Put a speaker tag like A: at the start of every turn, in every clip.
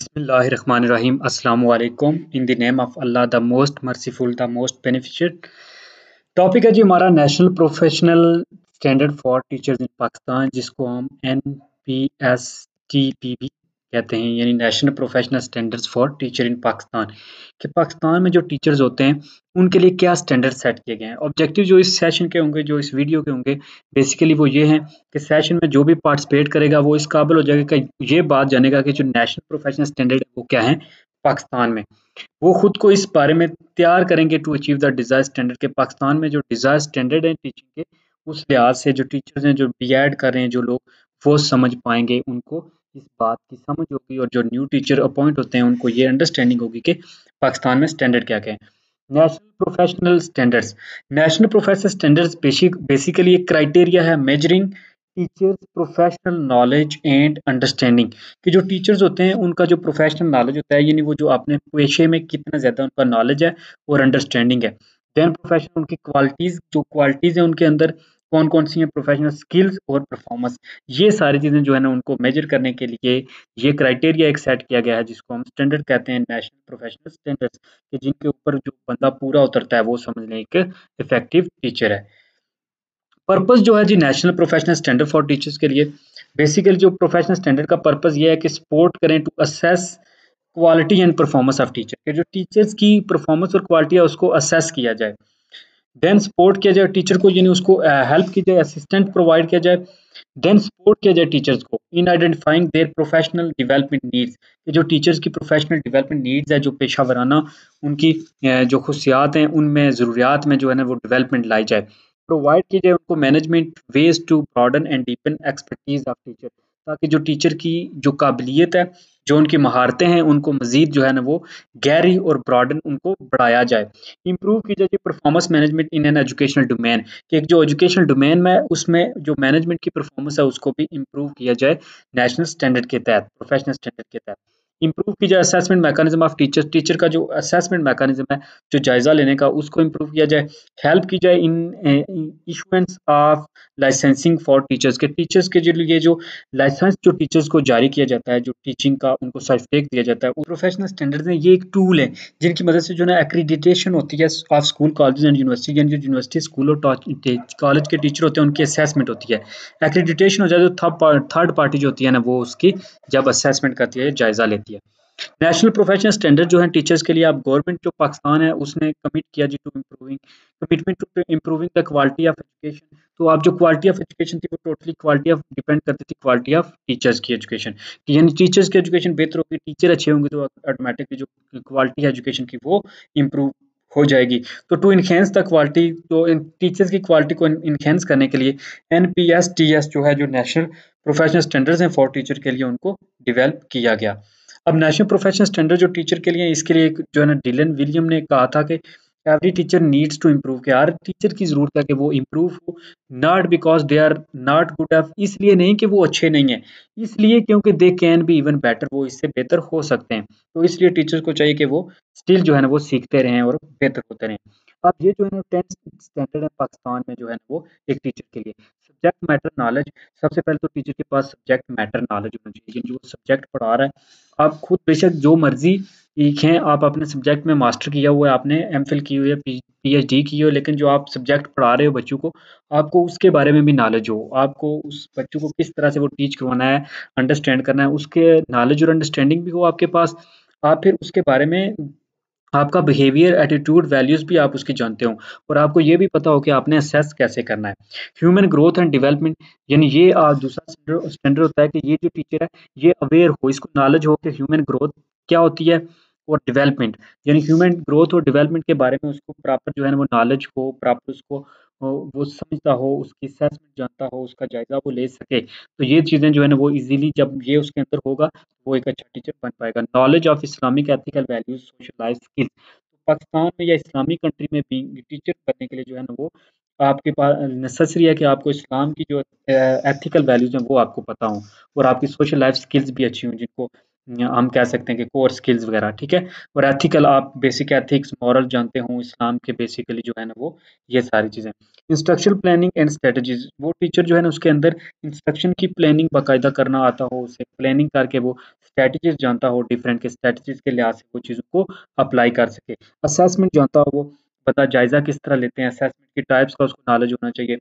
A: بسم اللہ الرحمن الرحیم۔ السلام علیکم۔ In the name of Allah the most merciful the most beneficent topic ہے جی ہمارا national professional standard for teachers in Pakistan جس کو ہم N P S T P بھی کہتے ہیں یعنی national professional standards for teacher in Pakistan کہ پاکستان میں جو ٹیچرز ہوتے ہیں، ان کے لیے کیا سٹینڈرز سیٹ کیے گئے ہیں؟ آبجیکٹیو جو اس سیشن کے ہوں گے، جو اس ویڈیو کے ہوں گے بیسیکلی وہ یہ ہیں کہ سیشن میں جو بھی پارٹسپیٹ کرے گا، وہ اس قابل ہو جائے گا کہ یہ بات جانے گا کہ جو نیشنل پروفیشنل سٹینڈرڈ وہ کیا ہیں پاکستان میں. وہ خود کو اس بارے میں تیار کریں گے to achieve the desire standard کہ پاکستان میں جو ڈیزائر سٹینڈرڈ ہیں ٹیچنگ کے، اس لحاظ سے جو ٹیچرز ہیں، جو بی ایڈ کر رہے ہیں، جو لوگ، وہ سمجھ پائیں گے ان کو اس بات کی سمجھ ہوگی اور جو نیو ٹیچر اپوائنٹ ہوتے ہیں، ان کو یہ انڈرسٹینڈنگ ہوگی کہ پاکستان میں سٹینڈرڈ کیا کیا ہے۔ National professional standards national professional standards basically ایک کرائٹیریا ہے measuring teachers professional knowledge and understanding کہ جو ٹیچرز ہوتے ہیں، ان کا جو پروفیشنل نالج ہوتا ہے یعنی وہ جو اپنے پیشے میں کتنا زیادہ ان کا نالج ہے، اور انڈرسٹینڈنگ ہے۔ دین پروفیشنل ان کی کوالٹیز جو کوالٹیز ہیں ان کے اندر کون کون سی ہیں پروفیشنل سکلز اور پرفارمنس یہ ساری چیزیں جو ہے نا، ان کو میجر کرنے کے لیے یہ کرائٹیریا ایک سیٹ کیا گیا ہے، جس کو ہم سٹینڈرڈ کہتے ہیں نیشنل پروفیشنل سٹینڈرڈ کہ جن کے اوپر جو بندہ پورا اترتا ہے، وہ سمجھ لیں ایک افیکٹو ٹیچر ہے۔ پرپز جو ہے جی national professional standard for teachers کے لیے۔ بیسیکلی جو پروفیشنل سٹینڈرڈ کا پرپز یہ ہے کہ سپورٹ کریں to assess quality and performance of teacher کہ جو ٹیچرز کی پرفارمنس اور کوالٹی ہے، اس کو اسیس کیا جائے۔ دین سپورٹ کیا جائے ٹیچر کو یعنی اس کو ہیلپ کی جائے اسسٹنٹ پرووائڈ کیا جائے. دین سپورٹ کیا جائے ٹیچرز کو in identifying their professional development needs کہ جو ٹیچرز کی پروفیشنل ڈیولپمنٹ نیڈز ہے، جو پیشہ ورانہ ان کی جو خصوصیات ہیں، ان میں، ضروریات میں جو ہے نا، وہ ڈیولپمنٹ لائی جائے. پرووائڈ کی جائے ان کو management ways to broaden and deepen expertise of teacher تاکہ جو ٹیچر کی جو قابلیت ہے جو ان کی مہارتیں ہیں، ان کو مزید جو ہے نا وہ گہری اور براڈن ان کو بڑھایا جائے۔ امپروو کی جائے performance management in an educational domain کہ ایک جو ایجوکیشنل ڈومین میں اس میں جو مینجمنٹ کی پرفارمنس ہے، اس کو بھی امپروو کیا جائے نیشنل اسٹینڈرڈ کے تحت پروفیشنل اسٹینڈرڈ کے تحت۔ امپروو کی جائے assessment mechanism of teacher teacher کا جو اسیسمنٹ میکانزم ہے، جو جائزہ لینے کا، اس کو امپروو کیا جائے۔ ہیلپ کی جائے in issuance of licensing for teachers کے۔ ٹیچرز کے جو لیے جو لائسنس جو ٹیچرز کو جاری کیا جاتا ہے، جو ٹیچنگ کا ان کو سرٹیفکیٹ دیا جاتا ہے، وہ پروفیشنل سٹینڈرڈ ہیں یہ ایک ٹول ہے، جن کی مدد سے جو ہے ایکریڈیٹیشن ہوتی ہے of school colleges and university یعنی جو یونیورسٹی اسکول اور کالج کے ٹیچر ہوتے ہیں، ان کی اسیسمنٹ ہوتی ہے۔ ایکریڈیٹیشن ہو جائے تو تھرڈ پارٹی جو ہوتی ہے نا، وہ اس کی جب اسیسمنٹ کرتی ہے، جائزہ لیتی ہے۔ نیشنل پروفیشنل سٹینڈرڈ جو ہیں ٹیچرز کے لیے اب گورنمنٹ جو پاکستان ہے، اس نے کمٹ کیا جی to improving commitment to improving the quality of education تو آپ جو کوالٹی آف ایجوکیشن تھی، وہ ٹوٹلی کوالٹی آف ڈیپینڈ کرتی تھی کوالٹی آف ٹیچرز کی ایجوکیشن یعنی ٹیچرز کی ایجوکیشن بہتر ہوگی ٹیچر اچھے ہوں گے تو آٹومیٹکلی جو کوالٹی ہے ایجوکیشن کی، وہ امپروو ہو جائے گی۔ تو ٹو انہینس دا کوالٹی تو ٹیچرز کی کوالٹی کو انہینس کرنے کے لیے N P S T S جو ہے، جو نیشنل پروفیشنل سٹینڈرڈز ہیں فور ٹیچر کے لیے، ان کو ڈیولپ کیا گیا۔ اب نیشنل پروفیشنل سٹینڈرڈ جو ٹیچر کے لیے اس کے لیے جو ہے نا ڈیلن ولیم نے کہا تھا کہ every teacher needs to improve کہ ہر ٹیچر کی ضرورت ہے کہ وہ improve who not because they are not good if اس لیے نہیں کہ وہ اچھے نہیں ہیں، اس لیے کیونکہ they can be even better وہ اس سے بہتر ہو سکتے ہیں۔ تو اس لیے ٹیچر کو چاہیے کہ وہ اسٹل جو ہے نا وہ سیکھتے رہیں اور بہتر ہوتے رہیں۔ اب یہ جو ہے نا ٹینتھ اسٹینڈرڈ ہے پاکستان میں جو ہے نا وہ ایک ٹیچر کے لیے۔ سبجیکٹ میٹر نالج سب سے پہلے تو ٹیچر کے پاس سبجیکٹ میٹر نالج ہونا چاہیے جو سبجیکٹ پڑھا رہا ہے آپ خود بے شک جو مرضی لکھیں آپ اپنے سبجیکٹ میں ماسٹر کیا ہوا ہے آپ نے ایم فل کی ہوئی ہے پی ایچ ڈی کی ہو لیکن جو آپ سبجیکٹ پڑھا رہے ہو بچوں کو آپ کو اس کے بارے میں بھی نالج ہو آپ کو اس بچوں کو کس طرح سے وہ ٹیچ کروانا ہے انڈرسٹینڈ کرنا ہے اس کے نالج اور انڈرسٹینڈنگ بھی ہو آپ کے پاس آپ پھر اس کے بارے میں آپ کا بیہیویئر ایٹیٹیوڈ ویلیوز بھی آپ اس کی جانتے ہوں۔ اور آپ کو یہ بھی پتا ہو کہ آپ نے اسیس کیسے کرنا ہے۔ ہیومن گروتھ اینڈ ڈیولپمنٹ یعنی یہ دوسرا اسٹینڈرڈ ہوتا ہے کہ یہ جو ٹیچر ہے، یہ اویئر ہو، اس کو نالج ہو کہ ہیومن گروتھ کیا ہوتی ہے اور ڈیولپمنٹ یعنی ہیومن گروتھ اور ڈیولپمنٹ کے بارے میں اس کو پراپر جو ہے نا وہ نالج ہو پراپر اس کو وہ سمجھتا ہو، اس کی اسیسمنٹ جانتا ہو، اس کا جائزہ وہ لے سکے۔ تو یہ چیزیں جو ہے نا وہ ایزیلی جب یہ اس کے اندر ہوگا وہ ایک اچھا ٹیچر بن پائے گا۔ Knowledge of Islamic ethical values socialize skill Pakistan میں یا اسلامی کنٹری میں بھی ٹیچر بننے کے لیے جو ہے نا وہ آپ کے پاس نیسسری ہے کہ آپ کو اسلام کی جو uh, ایتھیکل ویلیوز ہیں وہ آپ کو پتہ ہوں اور آپ کی سوشل لائف اسکلس بھی اچھی ہوں جن کو ہم کہہ سکتے ہیں کہ کور سکلز وغیرہ، ٹھیک ہے؟ اور ایتھیکل آپ بیسک ایتھکس مورل جانتے ہوں، اسلام کے بیسیکلی جو ہے نا وہ یہ ساری چیزیں۔ انسٹرکشن پلاننگ اینڈ اسٹریٹجیز وہ ٹیچر جو ہے نا اس کے اندر انسٹرکشن کی پلاننگ باقاعدہ کرنا آتا ہو، اسے پلاننگ کر کے وہ اسٹریٹجیز جانتا ہو ڈفرینٹ کے اسٹریٹجیز کے لحاظ سے وہ چیزوں کو اپلائی کر سکے۔ اسیسمنٹ جانتا ہو وہ پتا جائزہ کس طرح لیتے ہیں اسیسمنٹ کی ٹائپس کا اس کو نالج ہونا چاہیے۔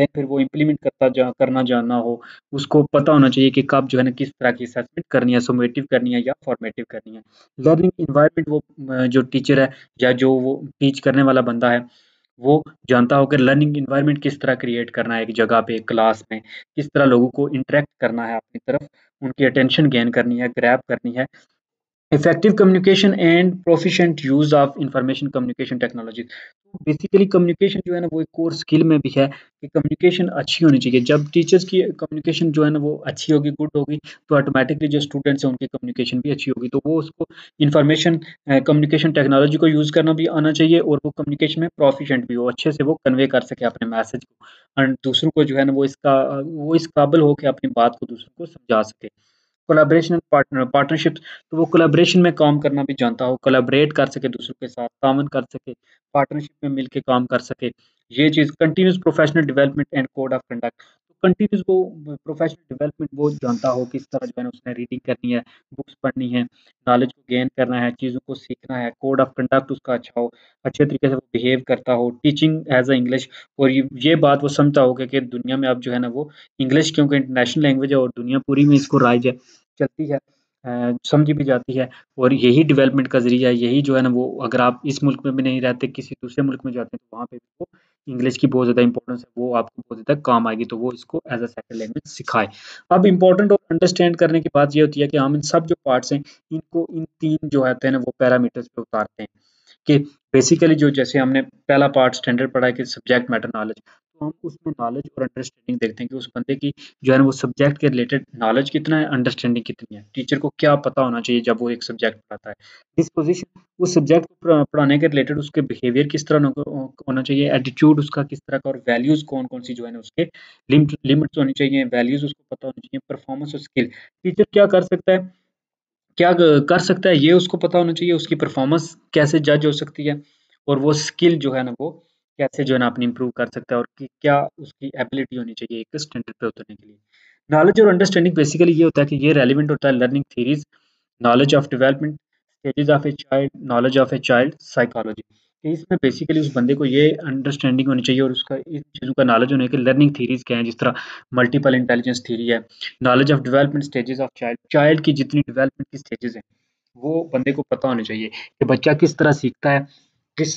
A: دین پھر وہ امپلیمنٹ کرتا جا، کرنا جاننا ہو، اس کو پتہ ہونا چاہیے کہ کب جو ہے نا کس طرح کی اسیسمنٹ کرنی ہے سومیٹیو کرنی ہے یا فارمیٹیو کرنی ہے۔ لرننگ انوائرمنٹ وہ جو ٹیچر ہے یا جو وہ ٹیچ کرنے والا بندہ ہے، وہ جانتا ہو کہ لرننگ انوائرمنٹ کس طرح کریٹ کرنا ہے ایک جگہ پہ، ایک کلاس میں، کس طرح لوگوں کو انٹریکٹ کرنا ہے اپنی طرف، ان کی اٹینشن گین کرنی ہے گریپ کرنی ہے۔ Effective communication and proficient use of information communication technology basically communication جو ہے نا وہ ایک کور اسکل میں بھی ہے کہ کمیونیکیشن اچھی ہونی چاہیے۔ جب ٹیچرس کی کمیونیکیشن جو ہے نا وہ اچھی ہوگی گڈ ہوگی، تو آٹومیٹکلی جو اسٹوڈنٹس ہیں ان کی کمیونیکیشن بھی اچھی ہوگی۔ تو وہ اس کو انفارمیشن کمیونیکیشن ٹیکنالوجی کو یوز کرنا بھی آنا چاہیے اور وہ کمیونیکیشن میں پروفیشنٹ بھی ہو، اچھے سے وہ کنوے کر سکے اپنے میسج کو۔ اینڈ دوسروں کو جو ہے نا وہ اس کا، وہ اس قابل ہو کہ اپنی بات کو دوسروں کو سمجھا سکے۔ کولیبریشن پارٹنر پارٹنرشپ تو وہ کولیبریشن میں کام کرنا بھی جانتا ہو کولیبریٹ کر سکے دوسروں کے ساتھ، تعاون کر سکے پارٹنرشپ میں مل کے کام کر سکے۔ یہ چیز continuous professional development and code of conduct continuous وہ پروفیشنل ڈیولپمنٹ وہ جانتا ہو کس طرح جو ہے نا اس نے ریڈنگ کرنی ہے بکس پڑھنی ہے نالج کو گین کرنا ہے، چیزوں کو سیکھنا ہے کوڈ آف کنڈکٹ اس کا اچھا ہو، اچھے طریقے سے وہ بہیو کرتا ہو۔ ٹیچنگ ایز اے انگلش اور یہ بات وہ سمجھتا ہو کہ دنیا میں اب جو ہے نا وہ انگلش کیونکہ انٹرنیشنل لینگویج ہے اور دنیا پوری میں اس کو رائج ہے۔ چلتی ہے سمجھی بھی جاتی ہے اور یہی ڈیولپمنٹ کا ذریعہ یہی جو ہے نا وہ اگر آپ اس ملک میں بھی نہیں رہتے، کسی دوسرے ملک میں جاتے ہیں، تو وہاں پہ وہ انگلش کی بہت زیادہ امپورٹنس ہے، وہ آپ کو بہت زیادہ کام آئے گی، تو وہ اس کو ایز اے سیکنڈ لینگویج سکھائے۔ اب امپورٹنٹ اور انڈرسٹینڈ کرنے کی بات یہ ہوتی ہے کہ ہم ان سب جو پارٹس ہیں، ان کو ان تین جو ہوتے ہیں نا، وہ پیرامیٹرس پہ اتارتے ہیں کہ بیسیکلی جو جیسے ہم نے پہلا پارٹ اسٹینڈرڈ پڑھا ہے کہ سبجیکٹ میٹر نالج تو ہم اس میں نالج اور انڈرسٹینڈنگ دیکھتے ہیں کہ اس بندے کی جو ہے نا وہ سبجیکٹ کے ریلیٹڈ نالج کتنا ہے انڈرسٹینڈنگ کتنی ہے۔ ٹیچر کو کیا پتا ہونا چاہیے جب وہ ایک سبجیکٹ پڑھاتا ہے۔ ڈسپوزیشن اس سبجیکٹ کو پڑھانے کے ریلیٹڈ اس کے بیہیویئر کس طرح ہونا چاہیے ایٹیٹیوڈ اس کا کس طرح کا اور ویلیوز کون کون سی جو ہے نا اس کے لمٹس ہونی چاہیے ویلیوز اس کو پتہ ہونی چاہیے پرفارمنس اور اسکل ٹیچر کیا کر سکتا ہے؟ کیا کر سکتا ہے؟ یہ اس کو پتا ہونا چاہیے اس کی پرفارمنس کیسے جج ہو سکتی ہے اور وہ اسکل جو ہے نا وہ کیسے جو ہے نا اپنی امپروو کر سکتا ہے اور کیا اس کی ایبلٹی ہونی چاہیے ایک اسٹینڈرڈ پہ اترنے کے لیے۔ نالج اور انڈرسٹینڈنگ بیسیکلی یہ ہوتا ہے کہ یہ ریلیونٹ ہوتا ہے learning theories knowledge of development stages of a child knowledge of a child psychology اس میں بیسیکلی اس بندے کو یہ انڈرسٹینڈنگ ہونی چاہیے اور اس کا ان چیزوں کا نالج ہونا ہے کہ لرننگ تھیریز کیا ہیں، جس طرح ملٹیپل انٹیلیجنس تھیری ہے۔ Knowledge of development stages of child child کی جتنی ڈیولپمنٹ کی اسٹیجز ہیں، وہ بندے کو پتہ ہونا چاہیے کہ بچہ کس طرح سیکھتا ہے، کس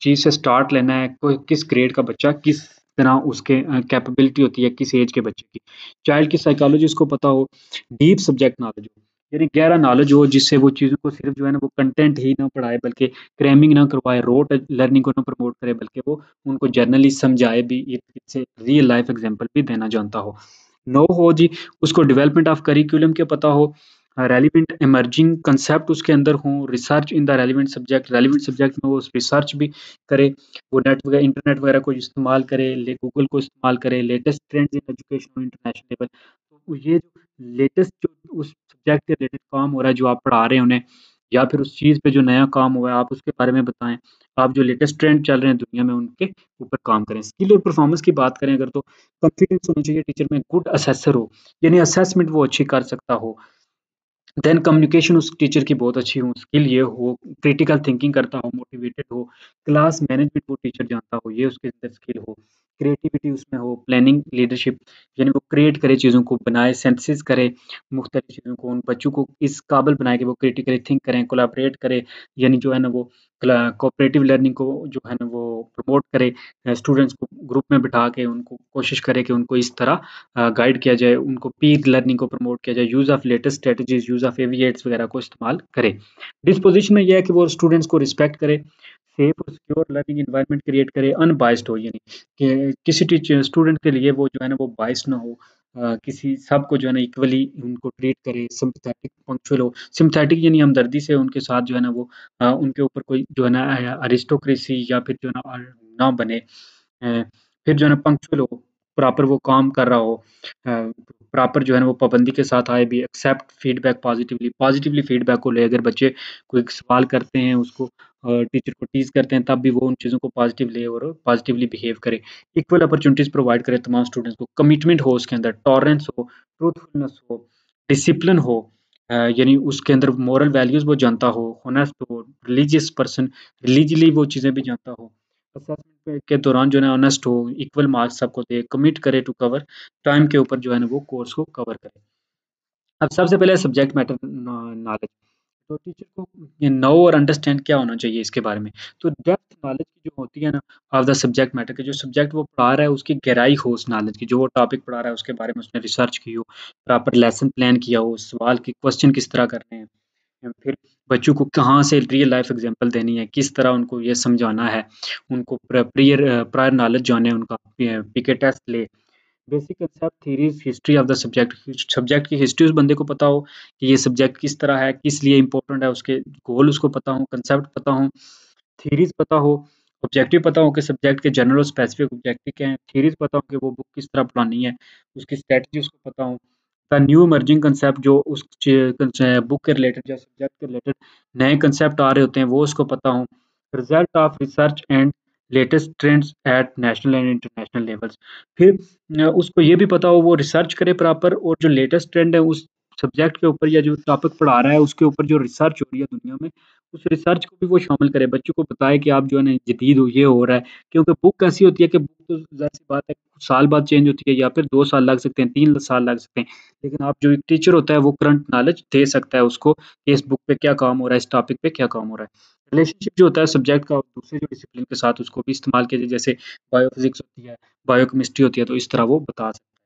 A: چیز سے سٹارٹ لینا ہے، کوئی کس گریڈ کا بچہ، کس طرح اس کے کیپبلٹی ہوتی ہے، کس ایج کے بچے کی۔ چائلڈ کی سائیکالوجی اس کو پتا ہو ڈیپ سبجیکٹ نالج ہو۔ یعنی گہرا نالج ہو، جس سے وہ چیزوں کو صرف جو ہے نا وہ کنٹینٹ ہی نہ پڑھائے، بلکہ کریمنگ نہ کروائے روٹ لرننگ کو نہ پروموٹ کرے، بلکہ وہ ان کو جرنلی سمجھائے بھی سے ریئل لائف ایگزامپل بھی دینا جانتا ہو۔ نو ہو جی اس کو ڈیولپمنٹ آف کریکولم کے پتہ ہو۔ ریلیونٹ ایمرجنگ کنسیپٹ اس کے اندر ہوں research in the relevant subject relevant subject میں وہ ریسرچ بھی کرے وہ نیٹ وغیرہ انٹرنیٹ وغیرہ کو استعمال کرے گوگل کو استعمال کرے latest trends in education international level تو یہ جو لیٹسٹ جو اس سبجیکٹ کے ریلیٹڈ کام ہو رہا ہے جو آپ پڑھا رہے ہیں انہیں یا پھر اس چیز پہ جو نیا کام ہوا ہے آپ اس کے بارے میں بتائیں آپ جو لیٹسٹ ٹرینڈ چل رہے ہیں دنیا میں ان کے اوپر کام کریں اسکل اور پرفارمنس کی بات کریں اگر تو کانفیڈنس ہونا چاہیے ٹیچر میں گڈ اسیسر ہو یعنی اسیسمنٹ وہ اچھی کر سکتا ہو دین کمیونیکیشن اس ٹیچر کی بہت اچھی ہو اسکل یہ ہو کریٹیکل تھنکنگ کرتا ہو موٹیویٹیڈ ہو کلاس مینجمنٹ وہ ٹیچر جانتا ہو، یہ اس کے اندر اسکل ہو۔ کریٹیوٹی اس میں ہو پلاننگ لیڈرشپ یعنی وہ کریٹ کرے چیزوں کو، بنائے سینتھسز کرے مختلف چیزوں کو، ان بچوں کو اس قابل بنائے کہ وہ کریٹیکلی تھنک کریں کولیبریٹ کرے یعنی جو ہے نا وہ کوپریٹیو لرننگ کو جو ہے نا وہ پروموٹ کرے اسٹوڈنٹس کو گروپ میں بٹھا کے ان کو کوشش کرے کہ ان کو اس طرح گائیڈ کیا جائے، ان کو پیر لرننگ کو پروموٹ کیا جائے use of latest strategies use of ایویٹس وغیرہ کو استعمال کرے۔ ڈسپوزیشن میں یہ ہے کہ وہ اسٹوڈنٹس کو رسپیکٹ کرے سیف اور سیکور لرننگ انوائرمنٹ کریٹ کرے ان بائسڈ ہو یعنی کہ کسی ٹیچر اسٹوڈنٹ کے لیے وہ جو ہے نا وہ باعث نہ ہو کسی سب کو جو ہے نا ایکولی ان کو ٹریٹ کرے سمپتھیٹک پنکچوئل ہو۔ سمپتھیٹک یعنی ہمدردی سے ان کے ساتھ جو ہے نا وہ ان کے اوپر کوئی جو ہے نا ارسٹوکریسی یا پھر جو ہے نا نہ بنے۔ پھر جو ہے نا پنکچوئل ہو پراپر وہ کام کر رہا ہو۔ پراپر جو ہے نا وہ پابندی کے ساتھ آئے، بھی accept feedback positively positively feedback کو لے اگر بچے کوئی سوال کرتے ہیں، اس کو ٹیچر کو ٹیز کرتے ہیں، تب بھی وہ ان چیزوں کو پازیٹیو لے اور پازیٹیولی بیہیو کرے. ایکول اپرچونیٹیز پرووائڈ کرے تمام اسٹوڈنٹس کو. کمٹمنٹ ہو اس کے اندر. ٹالرنس ہو. ٹروتھفلنس ہو. ڈسپلن ہو. یعنی اس کے اندر مورل ویلیوز وہ جانتا ہو. ہونیسٹ ہو ریلیجیس پرسن ریلیجلی وہ چیزیں بھی جانتا ہو. اسسمنٹ کے دوران جو ہے نا آنیسٹ ہو. ایکول مارکس سب کو دے. کمٹ کرے ٹو کور ٹائم کے اوپر جو ہے نا وہ کورس کو کور کرے. اب سب سے پہلے سبجیکٹ میٹر نالج تو ٹیچر کو نو اور انڈرسٹینڈ کیا ہونا چاہیے اس کے بارے میں؟ تو ڈیپتھ نالج کی جو ہوتی ہے نا آف دا سبجیکٹ میٹر کے جو سبجیکٹ وہ پڑھا رہا ہے، اس کی گہرائی ہو اس نالج کی، جو وہ ٹاپک پڑھا رہا ہے، اس کے بارے میں اس نے ریسرچ کی ہو پراپر لیسن پلان کیا ہو، سوال کی کوشچن کس طرح کرنے ہیں؟ پھر بچوں کو کہاں سے ریئل لائف ایگزامپل دینی ہے؟ کس طرح ان کو یہ سمجھانا ہے؟ ان کو پرائر نالج جو ہے، ان کا پی کے ٹیسٹ لے basic concept theories history of the subject subject کی ہسٹری اس بندے کو پتا ہو کہ یہ سبجیکٹ کس طرح ہے کس لیے امپورٹنٹ ہے اس کے گول اس کو پتا ہو کنسیپٹ پتا ہو تھیریز پتا ہو آبجیکٹیو پتا ہو کہ سبجیکٹ کے جنرل اور اسپیسیفک آبجیکٹیو کیا ہیں تھیریز پتا ہو کہ وہ بک کس طرح پڑھانی ہے اس کی اسٹریٹجی اس کو پتا ہو دا نیو ایمرجنگ کنسیپٹ جو اس بک کے ریلیٹڈ یا سبجیکٹ کے ریلیٹڈ نئے کنسیپٹ آ رہے ہوتے ہیں وہ اس کو پتا ہوں result of research and latest trends at national and international levels پھر اس کو یہ بھی پتا ہو وہ ریسرچ کرے پراپر اور جو لیٹسٹ ٹرینڈ ہے اس سبجیکٹ کے اوپر یا جو ٹاپک پڑھا رہا ہے اس کے اوپر جو ریسرچ ہو رہی ہے دنیا میں اس ریسرچ کو بھی وہ شامل کرے بچوں کو بتائے کہ آپ جو ہے نا جدید ہو یہ ہو رہا ہے کیونکہ بک ایسی ہوتی ہے کہ بک تو ظاہر سی بات ہے سال بعد چینج ہوتی ہے یا پھر دو سال لگ سکتے ہیں، تین سال لگ سکتے ہیں۔ لیکن آپ جو ایک ٹیچر ہوتا ہے، وہ کرنٹ نالج دے سکتا ہے اس کو کہ اس بک پہ کیا کام ہو رہا ہے، اس ٹاپک پہ کیا کام ہو رہا ہے۔ ریلیشن شپ جو ہوتا ہے سبجیکٹ کا دوسرے جو ڈسپلن کے ساتھ اس کو بھی استعمال کیا جائے، جیسے بایو فزکس ہوتی ہے بایو کیمسٹری ہوتی ہے، تو اس طرح وہ بتا سکتا ہے۔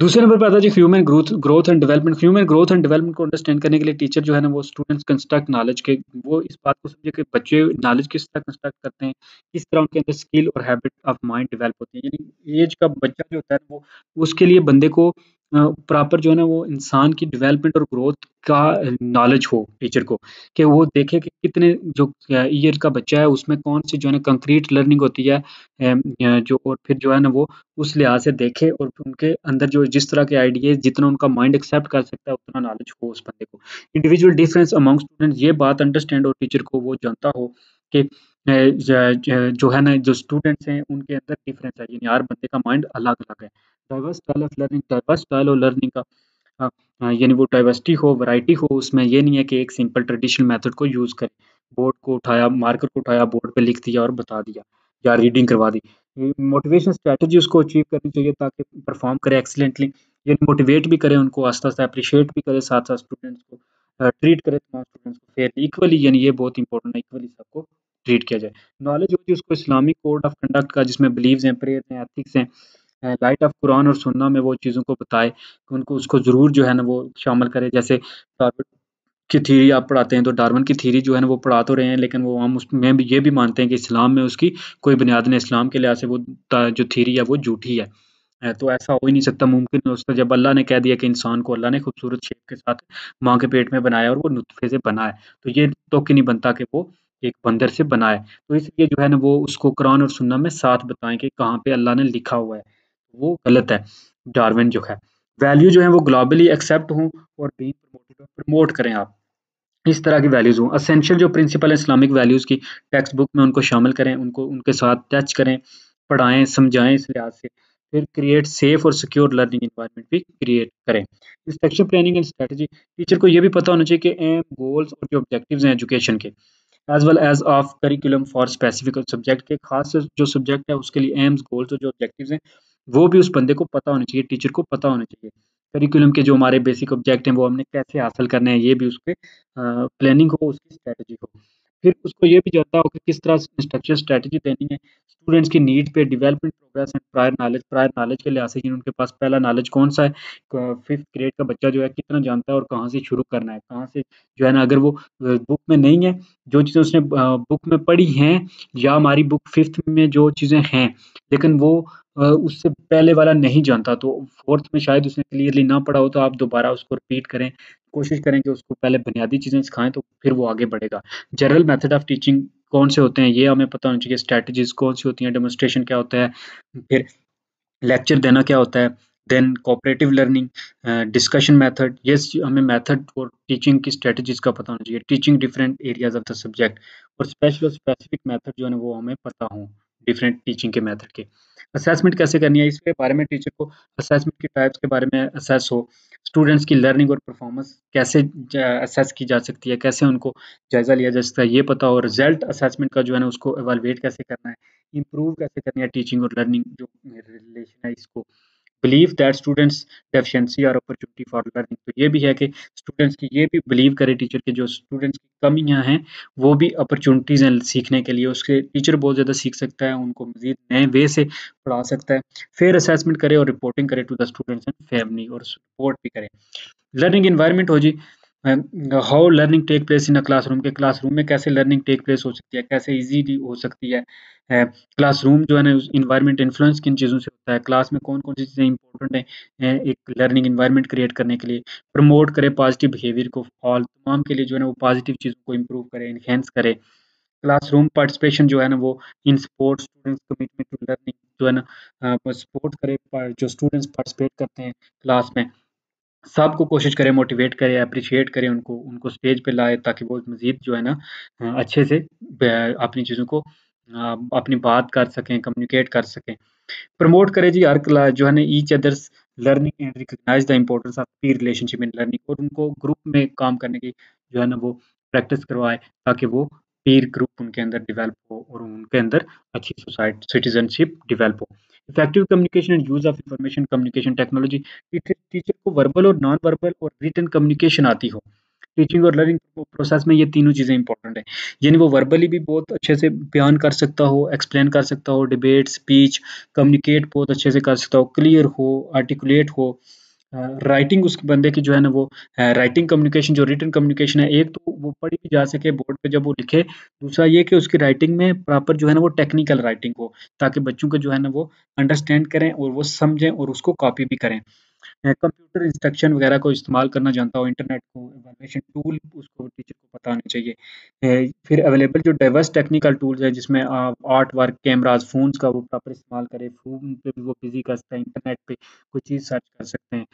A: دوسرے نمبر پہ آتا ہے جی human growth growth and development human growth and development کو انڈرسٹینڈ کرنے کے لیے ٹیچر جو ہے نا، وہ اسٹوڈنٹس کنسٹرکٹ نالج کے، وہ اس بات کو سمجھے کہ بچے نالج کس طرح کنسٹرکٹ کرتے ہیں، کس طرح ان کے اندر اسکل اور ہیبٹ آف مائنڈ ڈیولپ ہوتی ہے یعنی ایج کا بچہ جو ہوتا ہے وہ اس کے لیے بندے کو پراپر جو ہے نا وہ انسان کی ڈیولپمنٹ اور گروتھ کا نالج ہو ٹیچر کو، کہ وہ دیکھے کہ کتنے جو ایئر کا بچہ ہے، اس میں کون سی جو ہے نا کنکریٹ لرننگ ہوتی ہے جو اور پھر جو ہے نا وہ اس لحاظ سے دیکھے اور ان کے اندر جو جس طرح کے آئیڈیاز جتنا ان کا مائنڈ ایکسیپٹ کر سکتا ہے، اتنا نالج ہو اس بندے کو۔ انڈیویجول ڈفرینس امانگ اسٹوڈنٹ یہ بات انڈرسٹینڈ ہو ٹیچر کو وہ جانتا ہو کہ جو ہے نا، جو اسٹوڈنٹس ہیں، ان کے اندر ڈفرینس ہے۔ یعنی ہر بندے کا مائنڈ الگ الگ ہے۔ Diverse style of learning diverse style of learning کا یعنی وہ ڈائیورسٹی ہو ورائٹی ہو، اس میں یہ نہیں ہے کہ ایک سمپل ٹریڈیشنل میتھڈ کو یوز کرے۔ بورڈ کو اٹھایا مارکر کو اٹھایا بورڈ پہ لکھ دیا اور بتا دیا یا ریڈنگ کروا دی۔ موٹیویشن اسٹریٹجی اس کو اچیو کرنی چاہیے تاکہ پرفارم کرے ایکسیلنٹلی یعنی موٹیویٹ بھی کرے ان کو، آستہ آستہ اپریشیٹ بھی کرے ساتھ ساتھ اسٹوڈنٹس کو۔ ٹریٹ کرے تمام اسٹوڈنٹس کو فیئر ایکولی یعنی یہ بہت امپورٹنٹ ہے ایکولی سب کو ٹریٹ کیا جائے۔ نالج ہوتی ہے اس کو اسلامک کوڈ آف کنڈکٹ کا، جس میں بلیوز ہیں پریئر ہیں ایتھکس ہیں لائٹ آف قرآن اور سننا میں وہ چیزوں کو بتائے کہ ان کو اس کو ضرور جو ہے نا وہ شامل کرے۔ جیسے کی تھیری آپ پڑھاتے ہیں تو ڈارون کی تھیری جو ہے نا وہ پڑھا تو رہے ہیں، لیکن وہ ہم اس میں بھی یہ بھی مانتے ہیں کہ اسلام میں اس کی کوئی بنیاد نہیں، اسلام کے لحاظ سے وہ جو تھیری ہے وہ جھوٹھی ہے۔ تو ایسا ہو ہی نہیں سکتا ممکن اس کا۔ جب اللہ نے کہہ دیا کہ انسان کو اللہ نے خوبصورت شیپ کے ساتھ ماں کے پیٹ میں بنایا اور وہ نطفے سے بنا ہے، تو یہ تو کہ نہیں بنتا کہ وہ ایک بندر سے بنائے تو اس لیے جو ہے نا وہ اس کو قرآن اور سننا میں ساتھ بتائیں کہ کہاں پہ اللہ نے لکھا ہوا ہے۔ وہ غلط ہے۔ ڈاروین جو ہے۔ ویلیو جو ہے وہ گلوبلی ایکسیپٹ ہوں اور پروموٹ کریں آپ۔ اس طرح کی ویلیوز ہوں۔ اسینشیل جو پرنسپل اسلامک ویلیوز کی ٹیکسٹ بک میں ان کو شامل کریں، ان کو، ان کے ساتھ ٹچ کریں، پڑھائیں، سمجھائیں اس لحاظ سے۔ پھر کریٹ سیف اور سیکیور لرننگ انوائرمنٹ بھی کریٹ کریں۔ Instruction planning and strategy teacher کو یہ بھی پتہ ہونا چاہیے کہ ایم گولس اور جو آبجیکٹیوز ہیں ایجوکیشن کے۔ As well as of curriculum for specific subject کے خاص جو سبجیکٹ ہے، اس کے لیے ایمز گولس اور جو آبجیکٹیوز ہیں، وہ بھی اس بندے کو پتہ ہونا چاہیے ٹیچر کو پتہ ہونا چاہیے۔ کریکولم کے جو ہمارے بیسک آبجیکٹ ہیں، وہ ہم نے کیسے حاصل کرنے ہیں، یہ بھی اس کے پلاننگ ہو، اس کی اسٹریٹجی ہو۔ پھر اس کو یہ بھی جانتا ہو کہ کس طرح سے انسٹرکچر اسٹریٹجی دینی ہے۔ اسٹوڈنٹس کی نیڈ پہ development progress and prior knowledge prior knowledge کے لحاظ سے ان کے پاس پہلا نالج کون سا ہے ففتھ گریڈ کا بچہ جو ہے کتنا جانتا ہے اور کہاں سے شروع کرنا ہے، کہاں سے جو ہے نا اگر وہ بک میں نہیں ہے، جو چیزیں اس نے بک میں پڑھی ہیں یا ہماری بک ففتھ میں جو چیزیں ہیں، لیکن وہ اس سے پہلے والا نہیں جانتا تو فورتھ میں شاید اس نے کلیئرلی نہ پڑھا ہو تو آپ دوبارہ اس کو رپیٹ کریں۔ کوشش کریں کہ اس کو پہلے بنیادی چیزیں سکھائیں تو پھر وہ آگے بڑھے گا۔ جنرل میتھڈ آف ٹیچنگ کون سے ہوتے ہیں؟ یہ ہمیں پتہ ہونا چاہیے اسٹریٹجیز کون سی ہوتی ہیں ڈیمونسٹریشن کیا ہوتا ہے، پھر لیکچر دینا کیا ہوتا ہے then cooperative learning discussion method یہ ہمیں میتھڈ اور ٹیچنگ کی اسٹریٹجیز کا پتہ ہونا چاہیے۔ Teaching different areas of the subject اور اسپیشل اور اسپیسیفک میتھڈ جو ہے وہ ہمیں پتہ ہوں ڈفرینٹ ٹیچنگ کے میتھڈ کے۔ اسیسمنٹ کیسے کرنی ہے؟ اس کے بارے میں ٹیچر کو اسیسمنٹ کی ٹائپس کے بارے میں اسیس ہو۔ اسٹوڈنٹس کی لرننگ اور پرفارمنس کیسے اسیس کی جا سکتی ہے، کیسے ان کو جائزہ لیا جا سکتا ہے، یہ پتا ہو رزلٹ اسیسمنٹ کا جو ہے نا، اس کو ایوالویٹ کیسے کرنا ہے امپروو کیسے کرنی ہے ٹیچنگ اور لرننگ جو ریلیشن ہے اس کو بلیو دیٹ اسٹوڈنٹس ڈیفیشنسی اور اپرچونیٹی فار لرننگ تو یہ بھی ہے کہ اسٹوڈنٹس کی یہ بھی بلیو کرے ٹیچر کے جو اسٹوڈنٹس کی کمیاں ہیں، وہ بھی اپرچونیٹیز ہیں سیکھنے کے لیے. اس کے ٹیچر بہت زیادہ سیکھ سکتا ہے، ان کو مزید نئے وے سے پڑھا سکتا ہے. فیئر اسیسمنٹ کرے اور رپورٹنگ کرے to the students and family اور سپورٹ بھی کرے. لرننگ انوائرمنٹ ہو جی how learning take place in classroom کے کلاس روم میں کیسے لرننگ ٹیک پلیس ہو سکتی ہے کیسے ایزیلی ہو سکتی ہے کلاس روم جو ہے نا انوائرمنٹ انفلوئنس کن چیزوں سے ہوتا ہے کلاس میں کون کون سی چیزیں امپورٹنٹ ہیں ایک لرننگ انوائرمنٹ کریٹ کرنے کے لیے پروموٹ کرے پازیٹیو بہیویئر کو آل تمام کے لیے جو ہے نا وہ پازیٹیو چیزوں کو امپروو کرے انہینس کرے کلاس روم پارٹیسپیشن جو ہے نا وہ ان supports students commitment to learning جو ہے نا سپورٹ کرے جو اسٹوڈنٹس پارٹیسپیٹ کرتے ہیں کلاس میں سب کو کوشش کرے موٹیویٹ کرے اپریشیٹ کرے ان کو ان کو اسٹیج پہ لائے تاکہ وہ مزید جو ہے نا اچھے سے اپنی چیزوں کو اپنی بات کر سکیں کمیونیکیٹ کر سکیں۔ پروموٹ کرے جی ہر جو ہے نا each other's learning and recognize the importance of peer relationship in learning اور ان کو گروپ میں کام کرنے کی جو ہے نا، وہ پریکٹس کروائے تاکہ وہ پیر گروپ ان کے اندر ڈیولپ ہو اور ان کے اندر اچھی society citizenship develop who. Effective communication and use of information communication technology teacher کو وربل اور نان وربل اور ریٹن کمیونیکیشن آتی ہو ٹیچنگ اور لرننگ پروسیس میں یہ تینوں چیزیں امپورٹنٹ ہیں یعنی وہ وربلی بھی بہت اچھے سے بیان کر سکتا ہو ایکسپلین کر سکتا ہو ڈبیٹ اسپیچ کمیونیکیٹ بہت اچھے سے کر سکتا ہو کلیئر ہو آرٹیکولیٹ ہو رائٹنگ اس بندے کی جو ہے نا وہ رائٹنگ کمیونیکیشن جو ریٹن کمیونیکیشن ہے، ایک تو وہ پڑھی بھی جا سکے بورڈ پہ جب وہ لکھے۔ دوسرا یہ کہ اس کی رائٹنگ میں پراپر جو ہے نا وہ ٹیکنیکل رائٹنگ ہو، تاکہ بچوں کو جو ہے نا وہ انڈرسٹینڈ کریں اور وہ سمجھیں اور اس کو کاپی بھی کریں۔ کمپیوٹر انسٹرکشن وغیرہ کو استعمال کرنا جانتا ہو انٹرنیٹ کو ایویلیشن ٹول اس کو ٹیچر کو پتہ ہونا چاہیے۔ پھر اویلیبل جو ڈائیورس ٹیکنیکل ٹولز ہیں، جس میں آپ آرٹ ورک کیمراز فونس کا وہ پراپر استعمال کرے فون پہ بھی وہ بزی کر سکتے ہیں انٹرنیٹ پہ کوئی چیز سرچ کر سکتے ہیں۔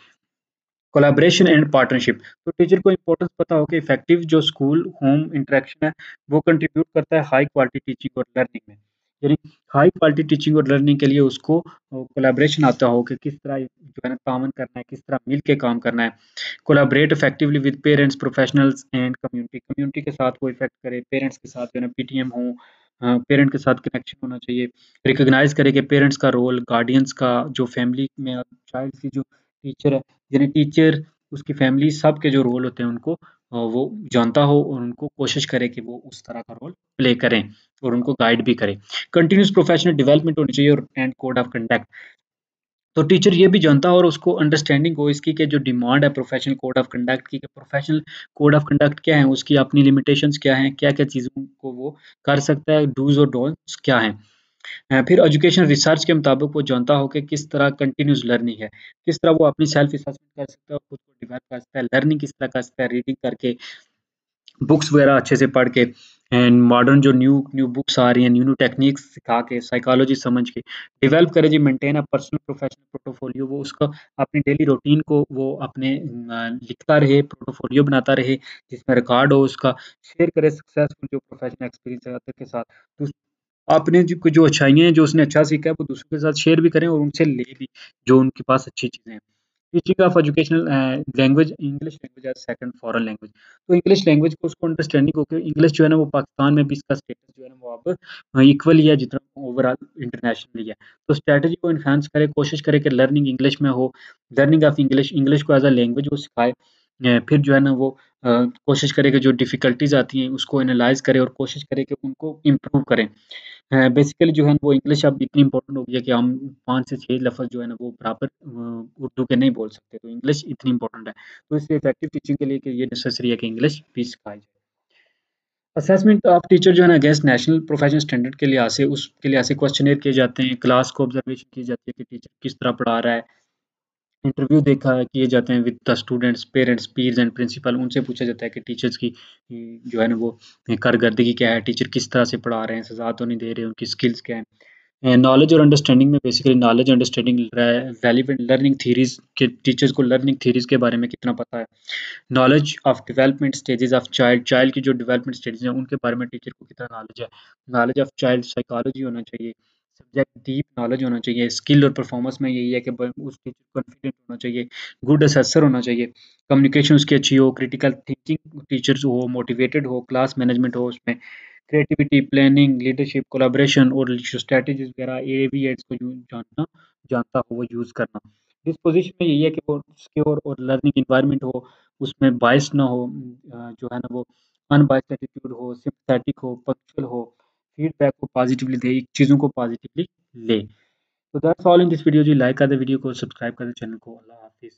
A: کولیبریشن اینڈ پارٹنرشپ تو ٹیچر کو امپورٹنس پتا ہو کہ افیکٹو جو اسکول ہوم انٹریکشن ہے، وہ کنٹریبیوٹ کرتا ہے ہائی کوالٹی ٹیچنگ اور لرننگ میں۔ یعنی ہائی کوالٹی ٹیچنگ اور لرننگ کے لیے اس کو کولیبریشن آتا ہو کہ کس طرح جو ہے نا تعاون کرنا ہے، کس طرح مل کے کام کرنا ہے۔ Collaborate effectively with parents professionals and community community کے ساتھ وہ افیکٹ کرے پیرنٹس کے ساتھ جو ہے نا پی ٹی ایم ہوں پیرنٹ کے ساتھ کنیکشن ہونا چاہیے۔ ریکگنائز کرے کہ پیرنٹس کا رول گارڈینس کا جو فیملی میں چائلڈ کی جو ٹیچر ہے یعنی ٹیچر اس کی فیملی سب کے جو رول ہوتے ہیں ان کو وہ جانتا ہو اور ان کو کوشش کرے کہ وہ اس طرح کا رول پلے کریں اور ان کو گائیڈ بھی کرے۔ کنٹینیوس پروفیشنل ڈیولپمنٹ ہونی چاہیے اور اینڈ کوڈ آف کنڈکٹ تو ٹیچر یہ بھی جانتا ہو اور اس کو انڈرسٹینڈنگ ہو اس کی کہ جو ڈیمانڈ ہے پروفیشنل کوڈ آف کنڈکٹ کی، کہ پروفیشنل کوڈ آف کنڈکٹ کیا ہے اس کی اپنی لمیٹیشنس کیا ہیں، کیا کیا چیزوں کو وہ کر سکتا ہے ڈوز اور ڈونٹس کیا ہیں۔ پھر ایجوکیشن ریسرچ کے مطابق وہ جانتا ہو کہ کس طرح کنٹینیوس لرننگ ہے، کس طرح وہ اپنی سیلف اسسمنٹ کر سکتا ہے خود کو ڈیولپ کر سکتا ہے لرننگ کس طرح کر سکتا ہے ریڈنگ کر کے بکس وغیرہ اچھے سے پڑھ کے اینڈ ماڈرن جو نیو نیو بکس آ رہی ہیں نیو نیو ٹیکنیکس سکھا کے سائیکالوجی سمجھ کے ڈیولپ کرے جی مینٹین پرسنل پروفیشنل پروٹوفولیو وہ اس کا اپنی ڈیلی روٹین کو وہ اپنے لکھتا رہے پروٹوفولیو بناتا رہے، جس میں ریکارڈ ہو اس کا شیئر کرے سکسیزفل جو پروفیشنل ایکسپیرینس ہے کے ساتھ۔ اپنے جو اچھائیاں ہیں، جو اس نے اچھا سیکھا ہے، وہ دوسروں کے ساتھ شیئر بھی کریں اور ان سے لے بھی، جو ان کے پاس اچھی چیزیں ہیں۔ Teaching of educational language English language as second foreign language تو انگلش لینگویج کو اس کو انڈرسٹینڈنگ ہو کہ انگلش جو ہے نا، وہ پاکستان میں بھی اس کا اسٹیٹس جو ہے نا، وہ اب ایکولی ہے جتنا اوور آل انٹرنیشنلی ہے۔ تو اسٹریٹجی کو انہانس کرے، کوشش کرے کہ لرننگ انگلش میں ہو۔ لرننگ آف انگلش انگلش کو ایز اے لینگویج وہ سکھائے۔ پھر جو ہے نا وہ کوشش کرے کہ جو ڈیفیکلٹیز آتی ہیں، اس کو انالائز کرے اور کوشش کرے کہ ان کو امپروو کریں بیسیکلی جو ہے وہ انگلش اب اتنی امپورٹنٹ ہو گئی ہے کہ ہم پانچ سے چھ لفظ جو ہے نا وہ برابر اردو کے نہیں بول سکتے۔ تو انگلش اتنی امپورٹنٹ ہے۔ تو اس سے افیکٹو ٹیچنگ کے لیے کہ یہ نیسسری ہے کہ انگلش بھی سکھائی جائے۔ اسیسمنٹ آف ٹیچر جو ہے نا اگینسٹ نیشنل پروفیشنل اسٹینڈرڈ کے لحاظ سے، اس کے لحاظ سے کوشچنر کیے جاتے ہیں کلاس کو آبزرویشن کی جاتی ہے کہ ٹیچر کس طرح پڑھا رہا ہے۔ انٹرویو دیکھا، کیے جاتے ہیں with the students parents peers and principal ان سے پوچھا جاتا ہے کہ ٹیچرس کی جو ہے نا وہ کارکردگی کیا ہے ٹیچر کس طرح سے پڑھا رہے ہیں، سزا تو نہیں دے رہے، ان کی اسکلس کیا ہیں؟ نالج اور انڈرسٹینڈنگ میں basically knowledge understanding relevant learning theories کے ٹیچرس کو لرننگ تھیریز کے بارے میں کتنا پتہ ہے؟ Knowledge of development stages of child child کی جو ڈیولپمنٹ اسٹیجز ہیں، ان کے بارے میں ٹیچر کو کتنا نالج ہے؟ نالج آف چائلڈ سائیکالوجی ہونا چاہیے۔ سبجیکٹ ڈیپ نالج ہونا چاہیے اسکل اور پرفارمنس میں یہی ہے کہ اس ٹیچر کانفیڈنٹ ہونا چاہیے گڈ اسیسر ہونا چاہیے. کمیونیکیشن اس کی اچھی ہو کریٹیکل تھنکنگ ٹیچرز ہو موٹیویٹڈ ہو کلاس مینجمنٹ ہو اس میں. کریٹیوٹی پلاننگ لیڈرشپ کولیبریشن اور اسٹریٹجیز وغیرہ اے وی ایڈس کو جاننا جانتا ہو وہ یوز کرنا. اس پوزیشن میں یہی ہے کہ وہ سکیور اور لرننگ انوائرمنٹ ہو، اس میں باعث نہ ہو جو ہے نا وہ ان باعث ایٹیٹیوڈ ہو سمپتھیٹک ہو پنکچل ہو. فیڈ بیک کو پازیٹیولی دے، چیزوں کو پازیٹیولی لے۔ تو that's all in this video G like کر دے ویڈیو کو سبسکرائب کر دے چینل کو. اللہ حافظ.